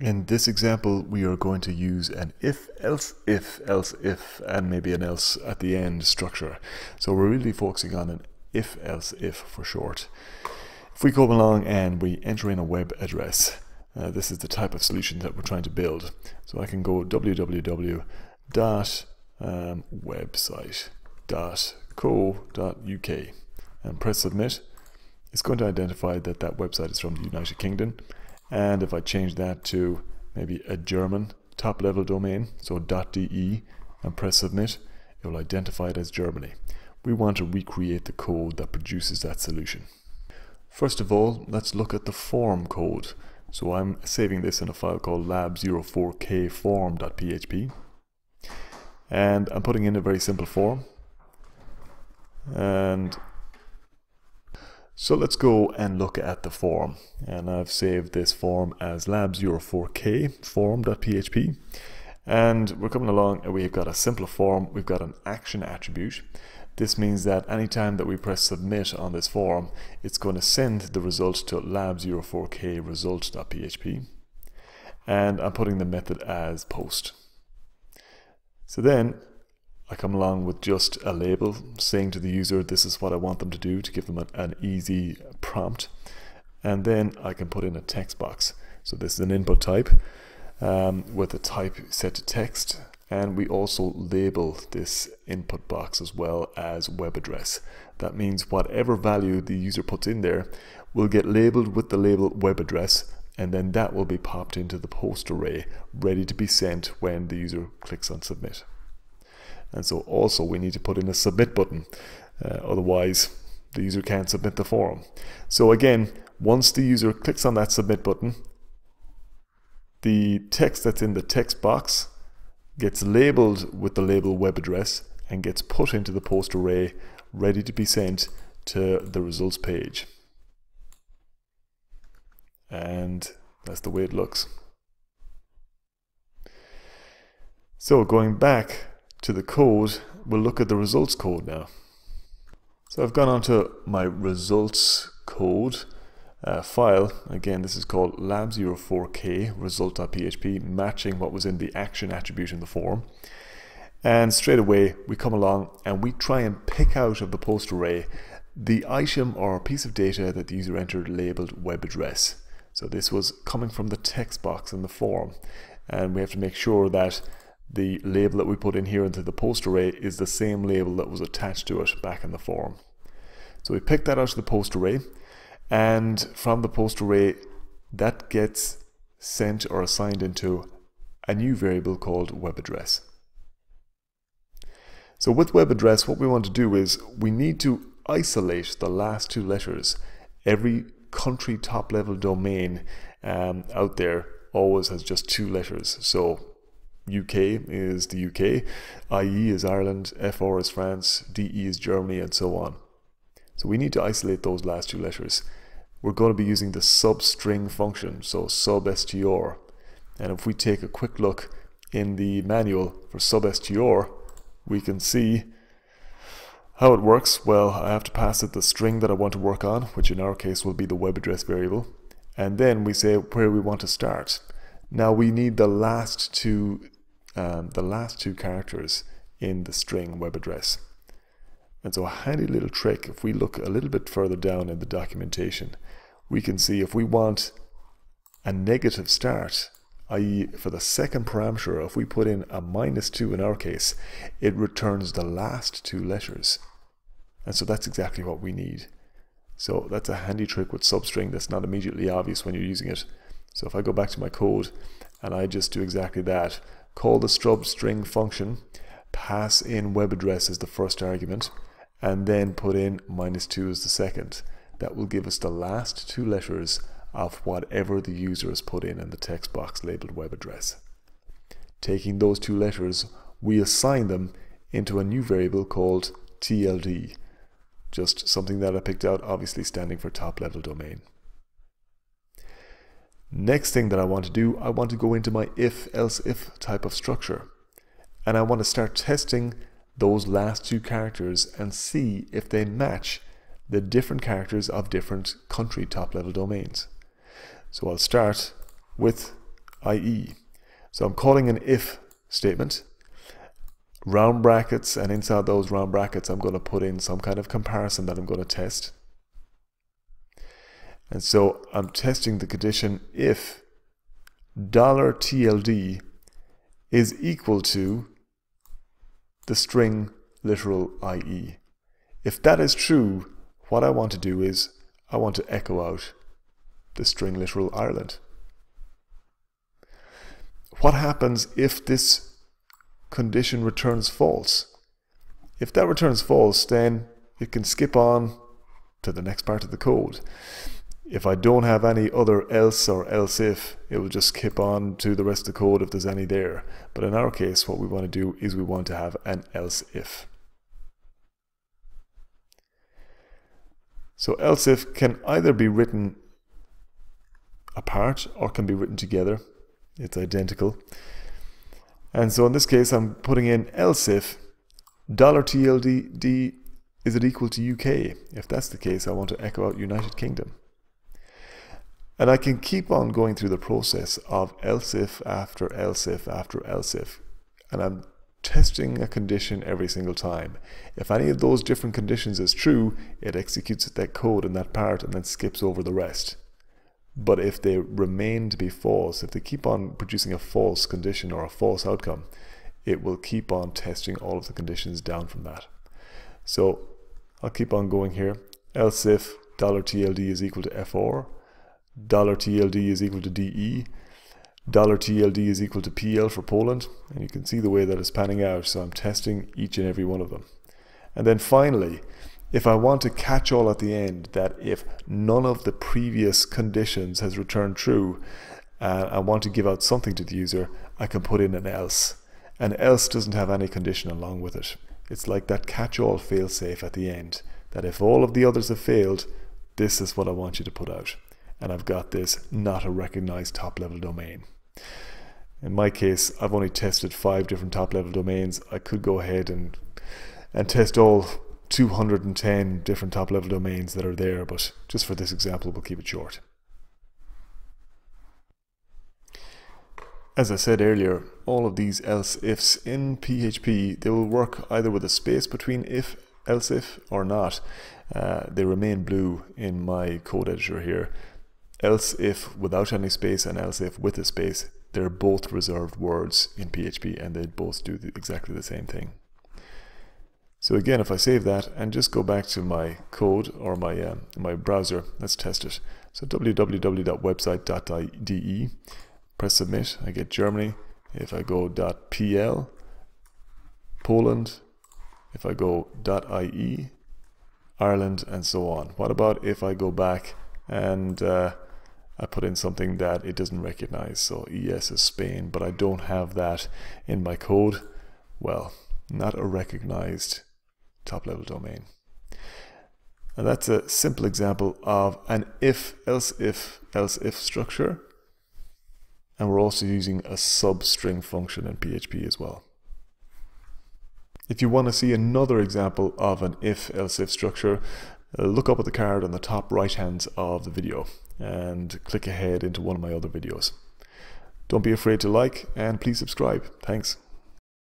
In this example, we are going to use an if, else, if, else, if, and maybe an else at the end structure. So we're really focusing on an if, else, if for short. If we go along and we enter in a web address, uh, this is the type of solution that we're trying to build. So I can go www.website.co.uk and press submit. It's going to identify that that website is from the United Kingdom and if I change that to maybe a German top level domain, so .de, and press submit, it will identify it as Germany. We want to recreate the code that produces that solution. First of all, let's look at the form code. So I'm saving this in a file called lab04kform.php. And I'm putting in a very simple form. And so let's go and look at the form. And I've saved this form as labs04k form.php. And we're coming along and we've got a simple form. We've got an action attribute. This means that anytime that we press submit on this form, it's going to send the result to lab04k result.php. And I'm putting the method as post. So then I come along with just a label saying to the user this is what I want them to do to give them an, an easy prompt. And then I can put in a text box. So this is an input type um, with a type set to text. And we also label this input box as well as web address. That means whatever value the user puts in there will get labeled with the label web address. And then that will be popped into the post array ready to be sent when the user clicks on submit and so also we need to put in a submit button. Uh, otherwise the user can't submit the form so again once the user clicks on that submit button the text that's in the text box gets labeled with the label web address and gets put into the post array ready to be sent to the results page. And that's the way it looks. So going back to the code, we'll look at the results code now. So I've gone onto my results code uh, file. Again, this is called lab04k result.php, matching what was in the action attribute in the form. And straight away, we come along and we try and pick out of the post array the item or piece of data that the user entered labeled web address. So this was coming from the text box in the form. And we have to make sure that the label that we put in here into the post array is the same label that was attached to it back in the form. So we pick that out of the post array and from the post array that gets sent or assigned into a new variable called web address. So with web address what we want to do is we need to isolate the last two letters. Every country top level domain um, out there always has just two letters. So UK is the UK, IE is Ireland, FR is France, DE is Germany, and so on. So we need to isolate those last two letters. We're going to be using the substring function, so substr. And if we take a quick look in the manual for substr, we can see how it works. Well, I have to pass it the string that I want to work on, which in our case will be the web address variable. And then we say where we want to start. Now we need the last two um, the last two characters in the string web address. And so a handy little trick, if we look a little bit further down in the documentation, we can see if we want a negative start, i.e. for the second parameter, if we put in a minus 2 in our case, it returns the last two letters. And so that's exactly what we need. So that's a handy trick with substring that's not immediately obvious when you're using it. So if I go back to my code and I just do exactly that, call the substring function, pass in web address as the first argument, and then put in minus 2 as the second. That will give us the last two letters of whatever the user has put in in the text box labeled web address. Taking those two letters, we assign them into a new variable called TLD, just something that I picked out, obviously standing for top level domain. Next thing that I want to do, I want to go into my if else if type of structure. And I want to start testing those last two characters and see if they match the different characters of different country top level domains. So I'll start with IE. So I'm calling an if statement, round brackets, and inside those round brackets, I'm going to put in some kind of comparison that I'm going to test. And so I'm testing the condition if $TLD is equal to the string literal IE. If that is true, what I want to do is I want to echo out the string literal Ireland. What happens if this condition returns false? If that returns false, then it can skip on to the next part of the code. If I don't have any other else or else if, it will just skip on to the rest of the code if there's any there. But in our case, what we want to do is we want to have an else if. So else if can either be written apart or can be written together. It's identical. And so in this case, I'm putting in else if $TLD is it equal to UK? If that's the case, I want to echo out United Kingdom. And I can keep on going through the process of else if after else if after else if. And I'm testing a condition every single time. If any of those different conditions is true, it executes that code in that part and then skips over the rest. But if they remain to be false, if they keep on producing a false condition or a false outcome, it will keep on testing all of the conditions down from that. So I'll keep on going here. Else if $TLD is equal to FR, dollar TLD is equal to DE, dollar TLD is equal to PL for Poland, and you can see the way that is panning out, so I'm testing each and every one of them. And then finally, if I want to catch all at the end that if none of the previous conditions has returned true, uh, I want to give out something to the user, I can put in an else. And else doesn't have any condition along with it. It's like that catch-all failsafe at the end, that if all of the others have failed, this is what I want you to put out and I've got this not a recognized top level domain. In my case, I've only tested five different top level domains. I could go ahead and and test all 210 different top level domains that are there, but just for this example, we'll keep it short. As I said earlier, all of these else ifs in PHP, they will work either with a space between if, else if, or not. Uh, they remain blue in my code editor here else if without any space and else if with a space, they're both reserved words in PHP and they both do the, exactly the same thing. So again, if I save that and just go back to my code or my, uh, my browser, let's test it. So www.website.de, press submit, I get Germany. If I go .pl, Poland, if I go .ie, Ireland, and so on. What about if I go back and uh, I put in something that it doesn't recognize. So ES is Spain, but I don't have that in my code. Well, not a recognized top level domain. And that's a simple example of an if, else if, else if structure. And we're also using a substring function in PHP as well. If you want to see another example of an if, else if structure, Uh, look up at the card on the top right hand of the video and click ahead into one of my other videos. Don't be afraid to like and please subscribe. Thanks.